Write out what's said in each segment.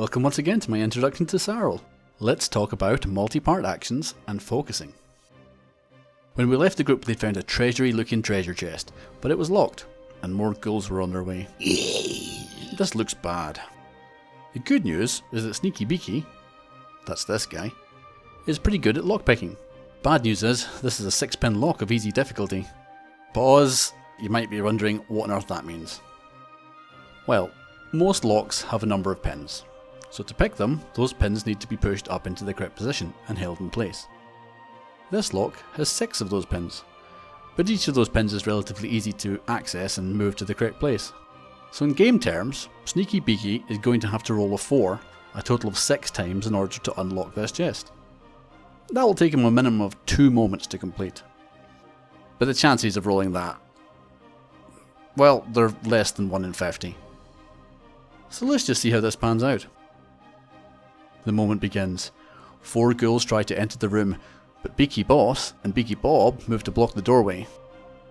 welcome once again to my introduction to SARIL. Let's talk about multi-part actions and focusing. When we left the group they found a treasury looking treasure chest, but it was locked, and more ghouls were on their way. this looks bad. The good news is that Sneaky Beaky, that's this guy, is pretty good at lockpicking. Bad news is, this is a 6 pin lock of easy difficulty. Pause, you might be wondering what on earth that means. Well, most locks have a number of pins, so to pick them, those pins need to be pushed up into the correct position and held in place. This lock has 6 of those pins, but each of those pins is relatively easy to access and move to the correct place. So in game terms, Sneaky Beaky is going to have to roll a 4 a total of 6 times in order to unlock this chest. That will take him a minimum of 2 moments to complete. But the chances of rolling that, well, they're less than 1 in 50. So let's just see how this pans out. The moment begins. Four ghouls try to enter the room, but Beaky Boss and Beaky Bob move to block the doorway.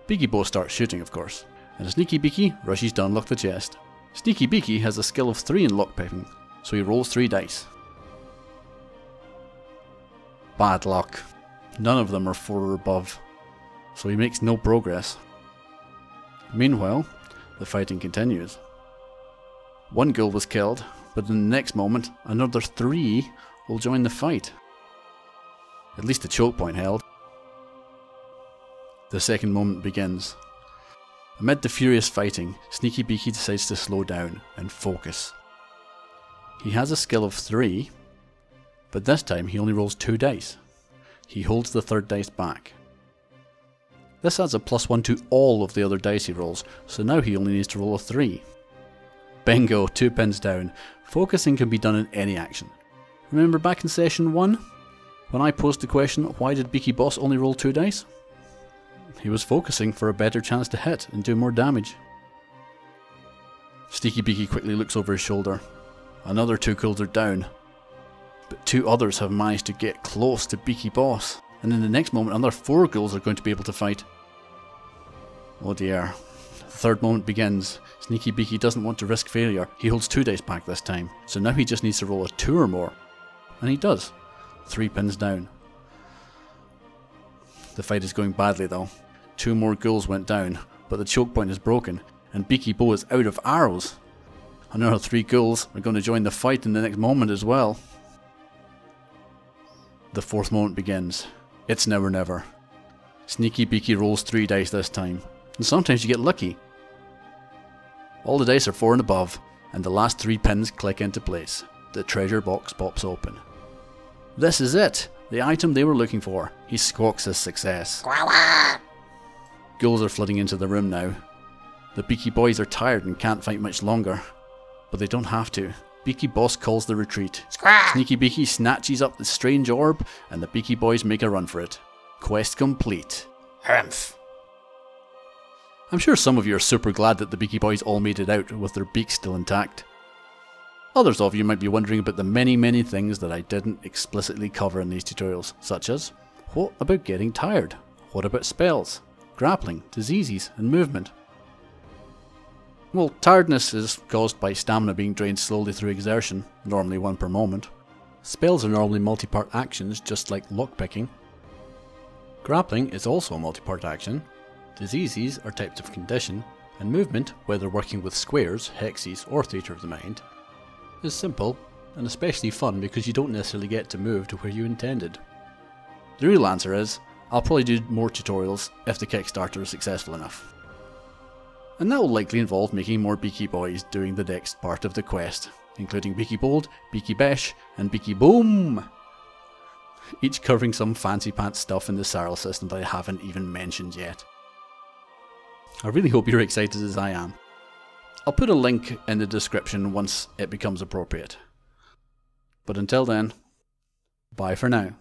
Beaky Boss starts shooting, of course, and Sneaky Beaky rushes to unlock the chest. Sneaky Beaky has a skill of 3 in lockpicking, so he rolls 3 dice. Bad luck. None of them are 4 or above, so he makes no progress. Meanwhile, the fighting continues. One ghoul was killed, but in the next moment, another three will join the fight. At least the choke point held. The second moment begins. Amid the furious fighting, Sneaky Beaky decides to slow down and focus. He has a skill of 3, but this time he only rolls 2 dice. He holds the third dice back. This adds a plus 1 to all of the other dice he rolls, so now he only needs to roll a 3. Bingo, 2 pins down. Focusing can be done in any action. Remember back in session 1? When I posed the question, why did Beaky Boss only roll 2 dice? He was focusing for a better chance to hit and do more damage. Sneaky Beaky quickly looks over his shoulder. Another two ghouls are down. But two others have managed to get close to Beaky Boss, and in the next moment another four ghouls are going to be able to fight. Oh dear. The third moment begins. Sneaky Beaky doesn't want to risk failure. He holds two dice back this time, so now he just needs to roll a two or more. And he does. Three pins down. The fight is going badly though. Two more ghouls went down, but the choke point is broken, and Beaky Bo is out of arrows. Another three ghouls are going to join the fight in the next moment as well. The fourth moment begins. It's now or never. Sneaky Beaky rolls three dice this time, and sometimes you get lucky. All the dice are four and above, and the last three pins click into place. The treasure box pops open. This is it! The item they were looking for. He squawks his success. Ghouls are flooding into the room now. The Beaky Boys are tired and can't fight much longer. But they don't have to. Beaky Boss calls the retreat. Sneaky Beaky snatches up the strange orb, and the Beaky Boys make a run for it. Quest complete. Humph. I'm sure some of you are super glad that the Beaky Boys all made it out with their beaks still intact. Others of you might be wondering about the many, many things that I didn't explicitly cover in these tutorials, such as what about getting tired? What about spells, grappling, diseases, and movement? Well, tiredness is caused by stamina being drained slowly through exertion, normally one per moment. Spells are normally multi-part actions, just like lockpicking. Grappling is also a multi-part action. Diseases are types of condition, and movement, whether working with squares, hexes, or theatre of the mind, is simple and especially fun because you don't necessarily get to move to where you intended. The real answer is, I'll probably do more tutorials if the Kickstarter is successful enough. And that will likely involve making more Beaky Boys doing the next part of the quest, including Beaky Bold, Beaky Besh, and Beaky Boom! Each covering some fancy pants stuff in the SARIL system that I haven't even mentioned yet. I really hope you're excited as I am. I'll put a link in the description once it becomes appropriate. But until then, bye for now.